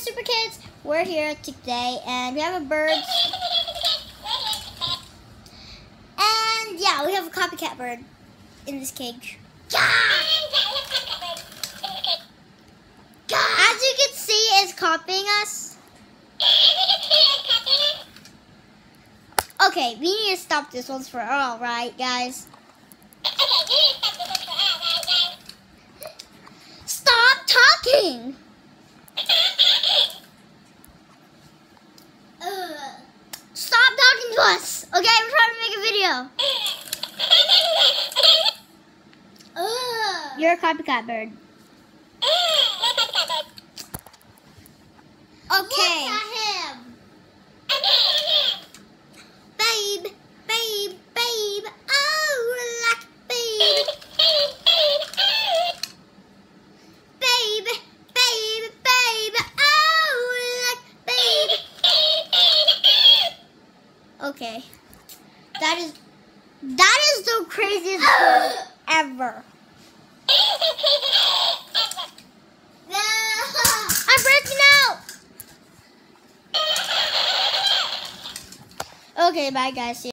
Super Kids. We're here today and we have a bird. And yeah, we have a copycat bird in this cage. As you can see, it's copying us. Okay, we need to stop this once for all, right, guys? Stop talking! Talking to us! Okay, we're trying to make a video. You're a copycat bird. Okay. That is that is the craziest bird ever. I'm breaking out. Okay, bye guys. See